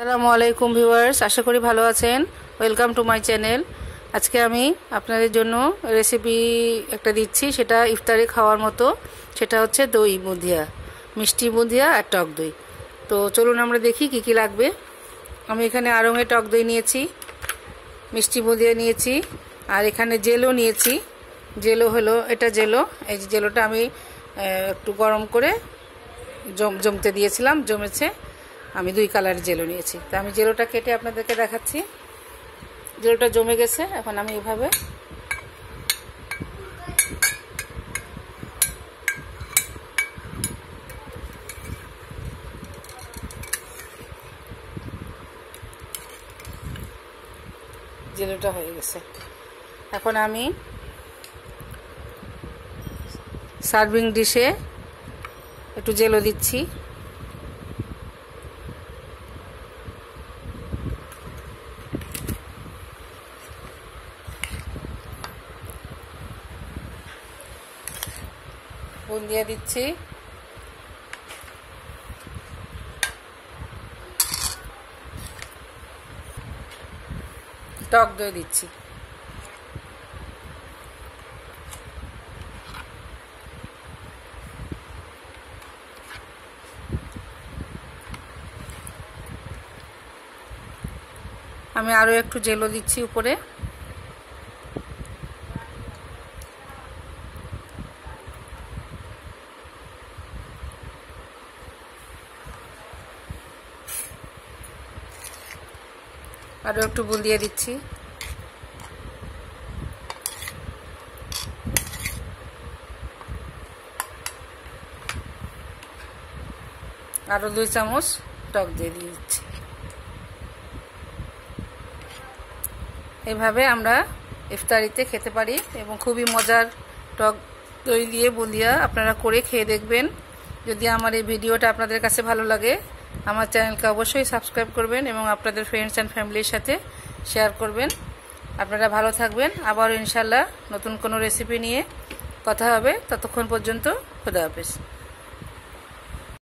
আসসালামু আলাইকুম ভিউয়ার্স, আশা করি ভালো আছেন। ওয়েলকাম টু মাই চ্যানেল আজকে আমি আপনাদের জন্য রেসিপি একটা দিচ্ছি, সেটা ইফতারে খাওয়ার মতো। সেটা হচ্ছে দই বুঁদিয়া মিষ্টি বুঁদিয়া আর টক দই। তো চলুন আমরা দেখি কি কি লাগবে। আমি এখানে আড়ঙে টক দই নিয়েছি, মিষ্টি বুঁদিয়া নিয়েছি, আর এখানে জেলও নিয়েছি। জেলো হলো, এটা জেলো। এই যে জেলোটা আমি একটু গরম করে জম, জমতে দিয়েছিলাম, জমেছে। আমি দুই কালারের জেলো নিয়েছি। তো আমি জেলোটা কেটে আপনাদেরকে দেখাচ্ছি। জেলোটা জমে গেছে, এখন আমি এভাবে জেলোটা হয়ে গেছে। এখন আমি সার্ভিং ডিশে একটু জেলো দিচ্ছি। বুন্দিয়া দিচ্ছি। টক দই দিচ্ছি। আমি আরও একটু জেলো দিচ্ছি উপরে। আরও একটু বুলিয়ে দিচ্ছি। আরও দুই চামচ টক দিয়ে দিয়ে দিচ্ছি। এভাবে আমরা ইফতারিতে খেতে পারি এবং খুবই মজার টক দই দিয়ে বুলিয়া আপনারা করে খেয়ে দেখবেন। যদি আমার এই ভিডিওটা আপনাদের কাছে ভালো লাগে আমার চ্যানেলকে অবশ্যই সাবস্ক্রাইব করবেন এবং আপনাদের ফ্রেন্ডস অ্যান্ড ফ্যামিলির সাথে শেয়ার করবেন। আপনারা ভালো থাকবেন। আবার ইনশাল্লাহ নতুন কোনো রেসিপি নিয়ে কথা হবে। ততক্ষণ পর্যন্ত খুদা হাফেজ।